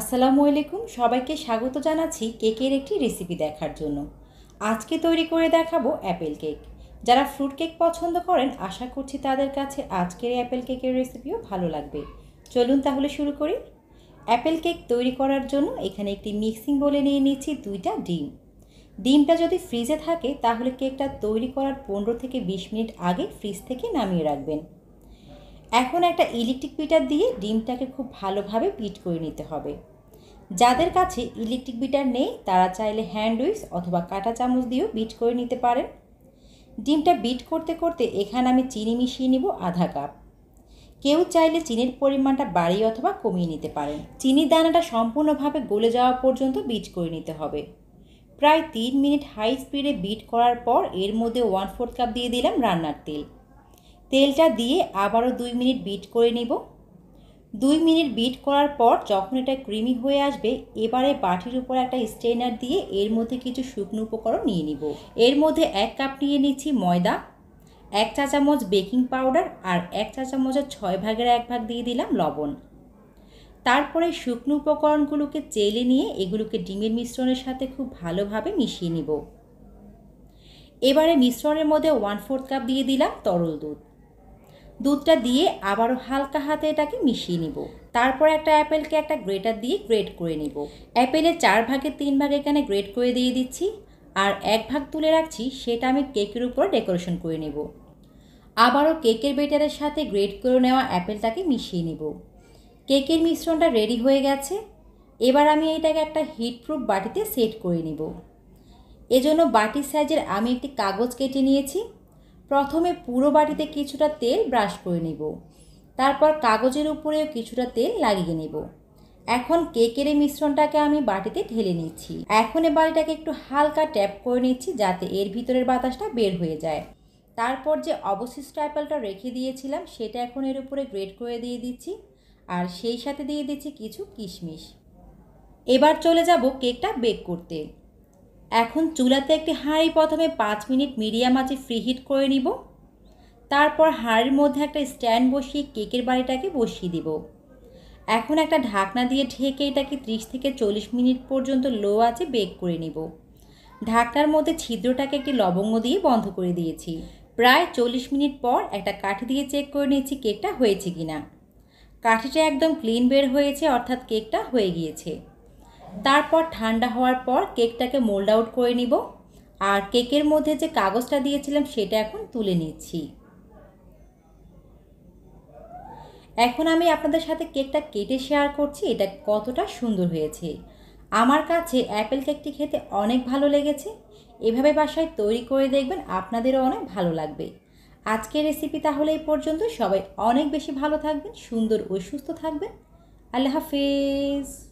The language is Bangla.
আসসালামু আলাইকুম, সবাইকে স্বাগত জানাচ্ছি কেকের একটি রেসিপি দেখার জন্য। আজকে তৈরি করে দেখাবো অ্যাপেল কেক যারা ফ্রুট কেক পছন্দ করেন, আশা করছি তাদের কাছে আজকের অ্যাপেল কেকের রেসিপিও ভালো লাগবে। চলুন তাহলে শুরু করি। অ্যাপেল কেক তৈরি করার জন্য এখানে একটি মিক্সিং বলে নিয়ে নিচ্ছি দুইটা ডিম। ডিমটা যদি ফ্রিজে থাকে, তাহলে কেকটা তৈরি করার পনেরো থেকে বিশ মিনিট আগে ফ্রিজ থেকে নামিয়ে রাখবেন। এখন একটা ইলেকট্রিক বিটার দিয়ে ডিমটাকে খুব ভালোভাবে বিট করে নিতে হবে। যাদের কাছে ইলেকট্রিক বিটার নেই, তারা চাইলে হ্যান্ড উইক্স অথবা কাঁটা চামচ দিয়েও বিট করে নিতে পারেন। ডিমটা বিট করতে করতে এখানে আমি চিনি মিশিয়ে নিব আধা কাপ। কেউ চাইলে চিনির পরিমাণটা বাড়িয়ে অথবা কমিয়ে নিতে পারেন। চিনির দানাটা সম্পূর্ণভাবে গলে যাওয়া পর্যন্ত বিট করে নিতে হবে। প্রায় তিন মিনিট হাই স্পিডে বিট করার পর এর মধ্যে ওয়ান ফোর্থ কাপ দিয়ে দিলাম রান্নার তেল। তেলটা দিয়ে আবারও দুই মিনিট বিট করে নিব। দুই মিনিট বিট করার পর যখন এটা ক্রিমি হয়ে আসবে, এবারে বাটির উপর একটা স্ট্রেনার দিয়ে এর মধ্যে কিছু শুকনো উপকরণ নিয়ে নিব। এর মধ্যে এক কাপ নিয়ে নিচ্ছি ময়দা, এক চা চামচ বেকিং পাউডার আর এক চা চামচের ছয় ভাগের এক ভাগ দিয়ে দিলাম লবণ। তারপরে শুকনো উপকরণগুলোকে চেলে নিয়ে এগুলোকে ডিমের মিশ্রণের সাথে খুব ভালোভাবে মিশিয়ে নিব। এবারে মিশ্রণের মধ্যে ওয়ান ফোর্থ কাপ দিয়ে দিলাম তরল দুধ। দুধটা দিয়ে আবারও হালকা হাতে এটাকে মিশিয়ে নিব। তারপর একটা অ্যাপেলকে একটা গ্রেটার দিয়ে গ্রেট করে নিব। অ্যাপেলের চার ভাগের তিন ভাগ এখানে গ্রেট করে দিয়ে দিচ্ছি। আর এক ভাগ তুলে রাখছি, সেটা আমি কেকের উপর ডেকোরেশন করে নেব। আবারও কেকের বেটারের সাথে গ্রেট করে নেওয়া অ্যাপেলটাকে মিশিয়ে নিব। কেকের মিশ্রণটা রেডি হয়ে গেছে। এবার আমি এটাকে একটা হিটপ্রুফ বাটিতে সেট করে নিব। এজন্য বাটির সাইজের আমি একটি কাগজ কেটে নিয়েছি। প্রথমে পুরো বাটিতে কিছুটা তেল ব্রাশ করে নেব। তারপর কাগজের উপরেও কিছুটা তেল লাগিয়ে নেব। এখন কেকের এই মিশ্রণটাকে আমি বাটিতে ঢেলে নিচ্ছি। এখন এ বাটিটাকে একটু হালকা ট্যাপ করে নিচ্ছি যাতে এর ভিতরের বাতাসটা বের হয়ে যায়। তারপর যে অবশিষ্ট অ্যাপেলটা রেখে দিয়েছিলাম, সেটা এখন এর উপরে গ্রেট করে দিয়ে দিচ্ছি। আর সেই সাথে দিয়ে দিচ্ছি কিছু কিশমিশ। এবার চলে যাব কেকটা বেক করতে। এখন চুলাতে একটি হাঁড়ি প্রথমে পাঁচ মিনিট মিডিয়াম আঁচে ফ্রি হিট করে নিব। তারপর হাঁড়ির মধ্যে একটা স্ট্যান্ড বসিয়ে কেকের বাড়িটাকে বসিয়ে দিব। এখন একটা ঢাকনা দিয়ে ঢেকে এটাকে ত্রিশ থেকে চল্লিশ মিনিট পর্যন্ত লো আছে বেক করে নিব। ঢাকনার মধ্যে ছিদ্রটাকে একটি লবঙ্গ দিয়ে বন্ধ করে দিয়েছি। প্রায় চল্লিশ মিনিট পর একটা কাঠি দিয়ে চেক করে নিয়েছি কেকটা হয়েছে কি না কাঠিটা একদম ক্লিন বের হয়েছে, অর্থাৎ কেকটা হয়ে গিয়েছে। তারপর ঠান্ডা হওয়ার পর কেকটাকে মোল্ড আউট করে নিব। আর কেকের মধ্যে যে কাগজটা দিয়েছিলাম সেটা এখন তুলে নিচ্ছি। এখন আমি আপনাদের সাথে কেকটা কেটে শেয়ার করছি, এটা কতটা সুন্দর হয়েছে। আমার কাছে অ্যাপেল কেকটি খেতে অনেক ভালো লেগেছে। এভাবে বাসায় তৈরি করে দেখবেন আপনাদেরও অনেক ভালো লাগবে। আজকের রেসিপি তাহলে এই পর্যন্ত। সবাই অনেক বেশি ভালো থাকবেন, সুন্দর ও সুস্থ থাকবেন। আল্লাহ হাফিজ।